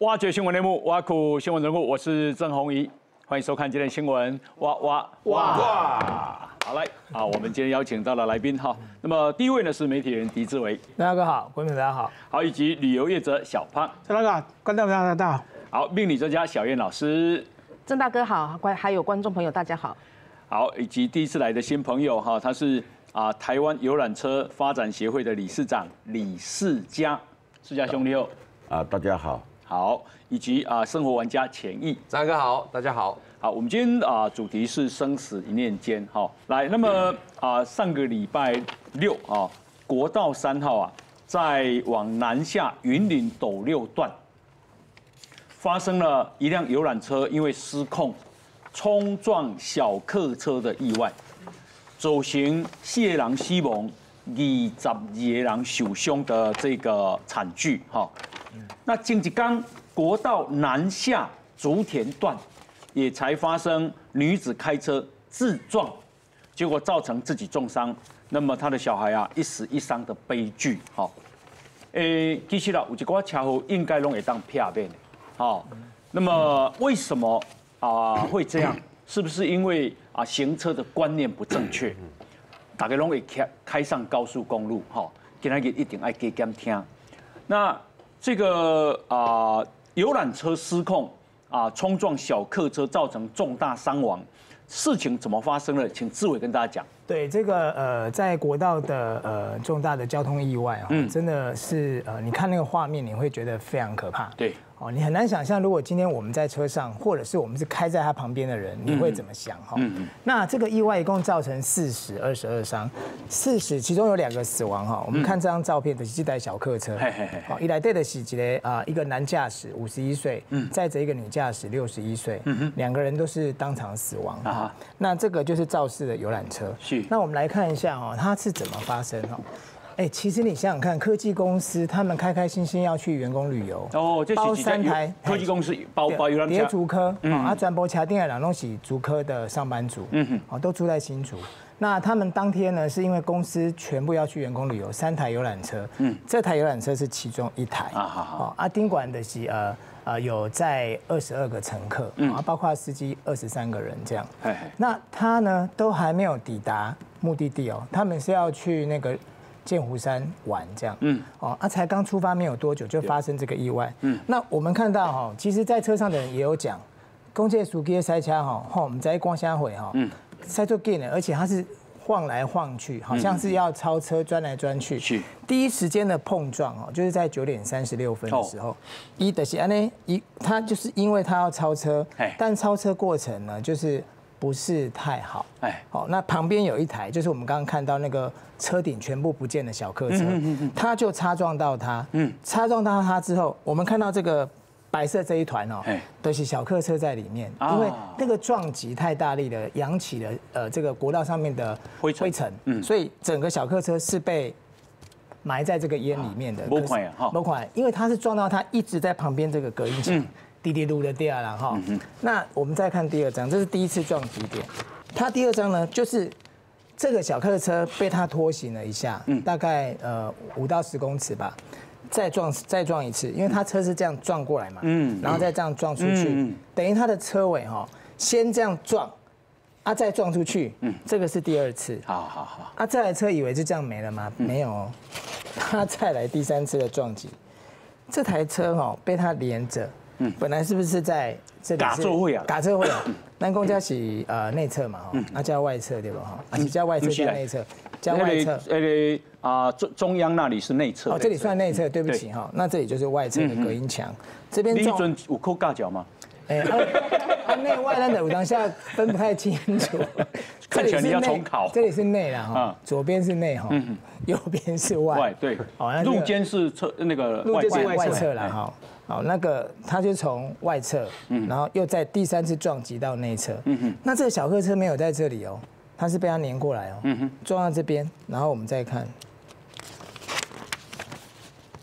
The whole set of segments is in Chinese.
挖掘新闻内幕，挖苦新闻人物，我是郑宏仪，欢迎收看今天新闻。哇哇哇！好来啊，我们今天邀请到了来宾哈。那么第一位呢是媒体人狄志伟，大哥好，观众大家好。好，以及旅游业者小胖，陈大哥，观众大家好。好，命理专家小燕老师，郑大哥好，观还有观众朋友大家好。好，以及第一次来的新朋友哈，他是啊台湾游览车发展协会的理事长李世嘉，世嘉兄弟哦。啊，大家好。好，以及啊，生活玩家钱毅，张哥好，大家好。好，我们今天啊，主题是生死一念间。好，来，那么啊，上个礼拜六啊，国道三号啊，在往南下云岭斗六段，发生了一辆游览车因为失控冲撞小客车的意外，走行谢郎西蒙二十二人受伤的这个惨剧。哈。那金吉刚国道南下竹田段，也才发生女子开车自撞，结果造成自己重伤，那么他的小孩啊一死一伤的悲剧。好，诶，其实啦，有一个车祸应该拢会当骗变的。好，那么为什么啊会这样？是不是因为啊行车的观念不正确？大家拢会开开上高速公路，哈，今天一定爱加减听。那这个啊，游览车失控啊，冲撞小客车，造成重大伤亡，事情怎么发生的？请志伟跟大家讲。对这个呃，在国道的呃重大的交通意外啊，真的是呃，你看那个画面，你会觉得非常可怕。对。哦，你很难想象，如果今天我们在车上，或者是我们是开在他旁边的人，你会怎么想？哈，那这个意外一共造成四死二十二伤，四死其中有两个死亡哈。我们看这张照片的是一台小客车，好，一台对的是几嘞啊？一个男驾驶五十一岁，载着一个女驾驶六十一岁，两个人都是当场死亡啊。那这个就是肇事的游览车，是。那我们来看一下哈，它是怎么发生哈？哎，其实你想想看，科技公司他们开开心心要去员工旅游，哦，包三台科技公司包包游览车，叠竹科，啊，转播其他店的两东西，竹科的上班族，嗯哼，哦，都住在新竹。那他们当天呢，是因为公司全部要去员工旅游，三台游览车，嗯，这台游览车是其中一台，啊好好，阿丁管的是呃呃有在二十二个乘客，啊，包括司机二十三个人这样，那他呢都还没有抵达目的地哦，他们是要去那个。剑湖山玩这样，嗯，哦，啊，才刚出发没有多久就发生这个意外，嗯，那我们看到哈，其实，在车上的人也有讲，公车司机塞车哈，哈，我们在光下回哈，嗯，塞错 g 了，而且他是晃来晃去，好像是要超车钻来钻去，是。第一时间的碰撞哦，就是在九点三十六分的时候，一的是安呢，一他就是因为他要超车，但超车过程呢，就是。不是太好，哎，好，那旁边有一台，就是我们刚刚看到那个车顶全部不见的小客车，它就擦撞到它，嗯，擦撞到它之后，我们看到这个白色这一团哦，都是小客车在里面，因为那个撞击太大力了，扬起了呃这个国道上面的灰尘，嗯，所以整个小客车是被埋在这个烟里面的，不快哈，不快，因为他是撞到他一直在旁边这个隔音墙。滴滴噜的第二了哈，那我们再看第二张，这是第一次撞击点。它第二张呢，就是这个小客车被它拖行了一下，大概呃五到十公尺吧，再撞再撞一次，因为他车是这样撞过来嘛，嗯，然后再这样撞出去，等于他的车尾哈，先这样撞，啊再撞出去，嗯，这个是第二次，好好好，啊这台车以为就这样没了吗？没有，他再来第三次的撞击，这台车哈被他连着。嗯，本来是不是在这里？打座位啊，打座位啊。南宫家是呃内侧嘛，哈，那叫外侧对吧？哈，啊，叫外侧加内侧，加外侧。呃啊中中央那里是内侧。哦，这里算内侧，对不起哈，那这里就是外侧的隔音墙。这边撞五扣尬角吗？哎，内外呢，我当下分不太清楚。看起来你要重考。这里是内了哈，左边是内哈，右边是外。外对，路肩是侧那个路肩是外侧了哈。好，那个他就从外侧，嗯，然后又在第三次撞击到内侧，嗯哼，那这个小客车没有在这里哦，它是被它碾过来哦，嗯哼，撞到这边，然后我们再看，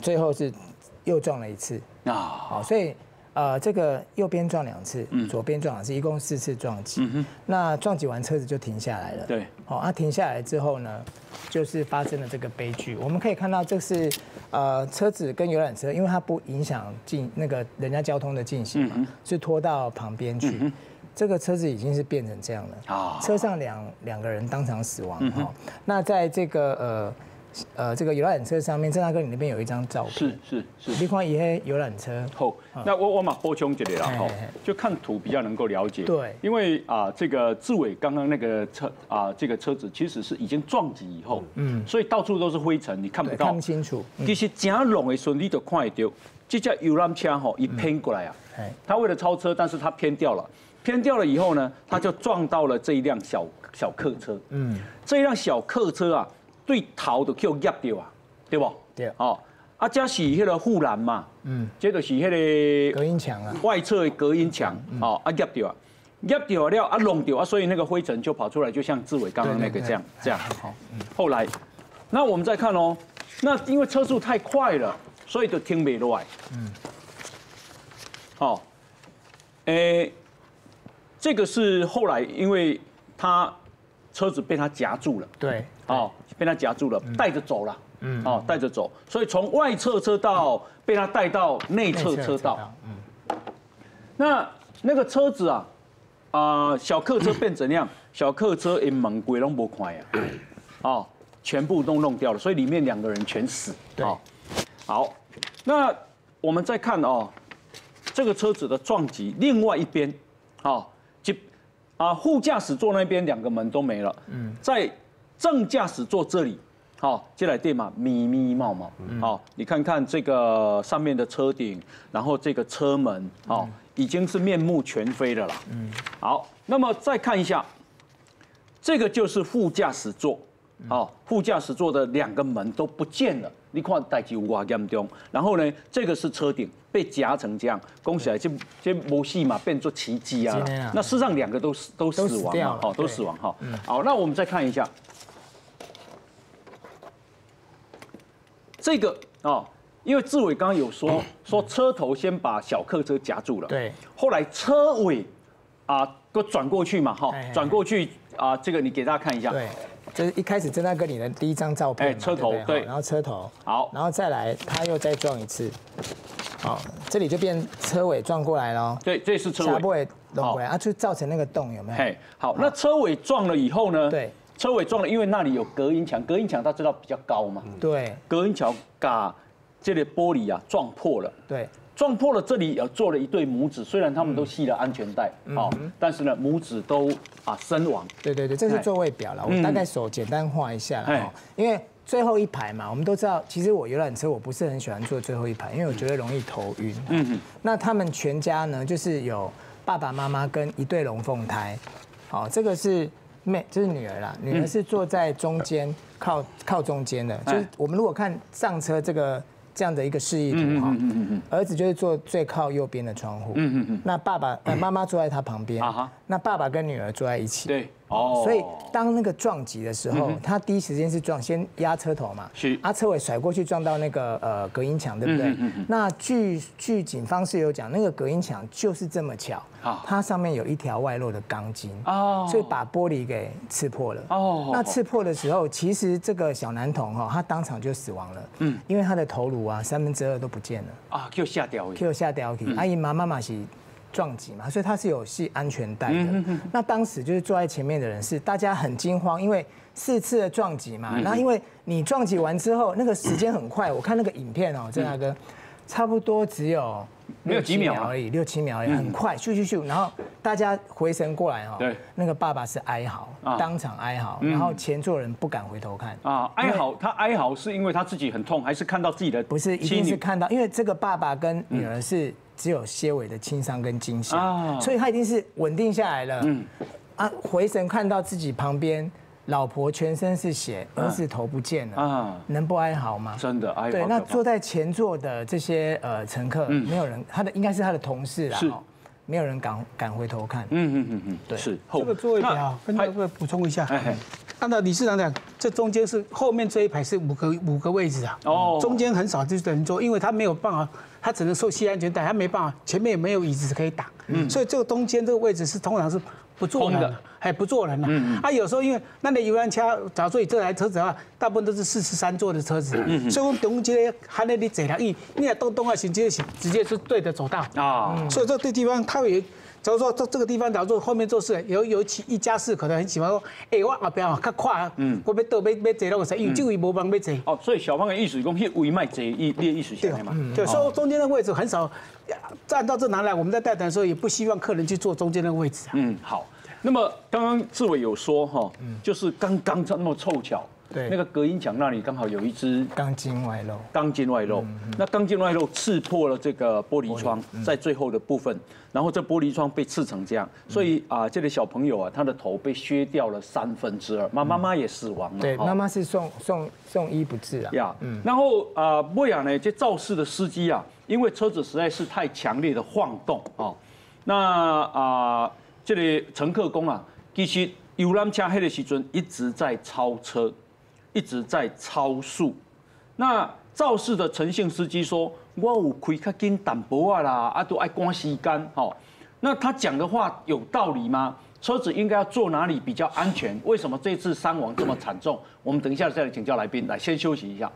最后是又撞了一次，啊，好，所以呃这个右边撞两次，左边撞两次，一共四次撞击。那撞击完车子就停下来了。对，好，啊停下来之后呢，就是发生了这个悲剧。我们可以看到，这是呃车子跟游览车，因为它不影响进那个人家交通的进行嘛，是拖到旁边去。这个车子已经是变成这样了，啊车上两两个人当场死亡哈。那在这个呃呃这个游览车上面，郑大哥你那边有一张照片，是是是。你看一些游览车，好，那我我嘛补充一个啦，哈就看图比较能够了解。对。因为啊，这个志伟刚刚那个车啊，这个车子其实是已经撞击以后，嗯，所以到处都是灰尘，你看不对，到看不。清楚。嗯。其实正拢的时候，你就看得到，这架游览车吼一偏过来啊，哎，他为了超车，但是他偏掉了，偏掉了以后呢，他就撞到了这一辆小小客车，嗯，这一辆小客车啊，对头就叫压掉啊，对不？对哦，啊，这是迄个护栏嘛，嗯，这就是迄隔音墙啊，外侧的隔音墙，哦，啊压掉啊，压掉了啊弄掉啊，所以那个灰尘就跑出来，就像志伟刚刚那个这样对这样。好，后来，那我们再看哦，那因为车速太快了，所以就停不落来。嗯。好，诶，这个是后来因为他车子被他夹住了。对，哦，被他夹住了，带着走了，嗯，哦，带着走，所以从外侧车道被他带到内侧车道。，嗯，那那个车子啊，啊、小客车变怎样？小客车因门鬼拢不开呀，哦，全部都弄掉了，所以里面两个人全死。对。哦，好，那我们再看哦，这个车子的撞击，另外一边，哦，就啊副驾驶座那边两个门都没了，嗯，在正驾驶座这里。好，接来电嘛，密密冒冒。好，你看看这个上面的车顶，然后这个车门，哦，已经是面目全非的啦。嗯，好，那么再看一下，这个就是副驾驶座。好，副驾驶座的两个门都不见了，你看代志有多严重。然后呢，这个是车顶被夹成这样，恭喜来这这没戏嘛，变作奇迹啊！那事实上两个都死都死亡了，掉了好，都死亡哈。好，那我们再看一下。这个哦，因为志伟刚刚有说 说车头先把小客车夹住了，对，后来车尾啊，给转过去嘛，哈转过去啊，这个你给大家看一下，对，这是一开始正大哥你的第一张照片嘛，哎车头对然后车头，好。然后再来他又再撞一次，好，这里就变车尾撞过来了，对，这是车尾，下部也弄回来，啊，就造成那个洞有没有？哎，好，那车尾撞了以后呢？对，车尾撞了，因为那里有隔音墙，隔音墙大家知道比较高嘛，对。隔音墙把这里玻璃啊撞破了。对，撞破了，这里有做了一对母子，虽然他们都系了安全带，好，但是呢，母子都啊身亡。对对对，这是座位表了，我大概手简单画一下了因为最后一排嘛，我们都知道，其实我游览车我不是很喜欢坐最后一排，因为我觉得容易头晕。嗯嗯，那他们全家呢，就是有爸爸妈妈跟一对龙凤胎，好，这个是妹，就是女儿啦，女儿是坐在中间，靠靠中间的，就是我们如果看上车这个。这样的一个示意图哈，儿子就是坐最靠右边的窗户，那爸爸呃妈妈坐在他旁边啊哈，那爸爸跟女儿坐在一起，对，哦。所以当那个撞击的时候，他第一时间是撞先压车头嘛，是。啊车尾甩过去撞到那个呃隔音墙，对不对？那据据警方是有讲，那个隔音墙就是这么巧啊，它上面有一条外露的钢筋哦。所以把玻璃给刺破了。哦。那刺破的时候，其实这个小男童哈，他当场就死亡了，嗯，因为他的头颅啊三分之二都不见了。啊，就下掉了。Q 下掉去，阿姨妈妈妈是撞击嘛，所以他是有系安全带的。那当时就是坐在前面的人是大家很惊慌，因为四次的撞击嘛，那因为你撞击完之后，那个时间很快，我看那个影片哦，郑大哥，差不多只有没有几秒而已，六七秒而已，很快，咻咻咻，然后大家回神过来哦，对，那个爸爸是哀嚎啊，当场哀嚎，然后前座人不敢回头看。啊，哀嚎，他哀嚎是因为他自己很痛，还是看到自己的不是，一定是看到，因为这个爸爸跟女儿是只有些微的轻伤跟惊吓，啊。所以他一定是稳定下来了。嗯，啊，回神看到自己旁边老婆全身是血，儿子头不见了，啊，能不哀嚎吗？真的哀嚎。对，那坐在前座的这些呃乘客，没有人，他的应该是他的同事啦，是。哦没有人敢敢回头看。嗯嗯嗯嗯，对。是。这个座位那表跟各位补充一下，按照理事长讲，这中间是后面这一排是五个五个位置啊，哦。中间很少就是人坐，因为他没有办法，他只能受系安全带，他没办法，前面也没有椅子可以挡，所以这个中间这个位置是通常是不坐人空的。的，还不坐人了。啊，有时候因为那你游览车，假如说以这台车子的话，大部分都是四十三座的车子，所以我们中间还那里坐人，因为你也动动啊，行，直接直接是对着走道。啊，所以这个地方它有，假如说这这个地方，假如说后面做事有有其一家四口的很喜欢说，哎、我后边啊较快，嗯，我要倒要要坐那个谁，因为这位无人要坐。哦，所以小芳的意思讲，迄位卖坐一列意思下来嘛，对，所以中间的位置很少，站到这拿来，我们在带团的时候也不希望客人去坐中间的位置啊。嗯，好。那么刚刚志伟有说哈，就是刚刚这么凑巧，对。那个隔音墙那里刚好有一只钢筋外露。钢筋外露，那钢筋外露刺破了这个玻璃窗，在最后的部分，然后这玻璃窗被刺成这样，所以啊，这个小朋友啊，他的头被削掉了三分之二，妈妈妈也死亡了。对，哦妈妈是送送送医不治啊。呀，嗯。然后啊，莫雅呢，这肇事的司机啊，因为车子实在是太强烈的晃动啊，那啊，这里乘客工啊，其实游览车黑的时阵一直在超车，一直在超速。那肇事的陈姓司机说：“我有开较紧淡薄啊啦，啊都爱赶时间哦。”那他讲的话有道理吗？车子应该要坐哪里比较安全？为什么这次伤亡这么惨重？我们等一下再来请教来宾，来先休息一下。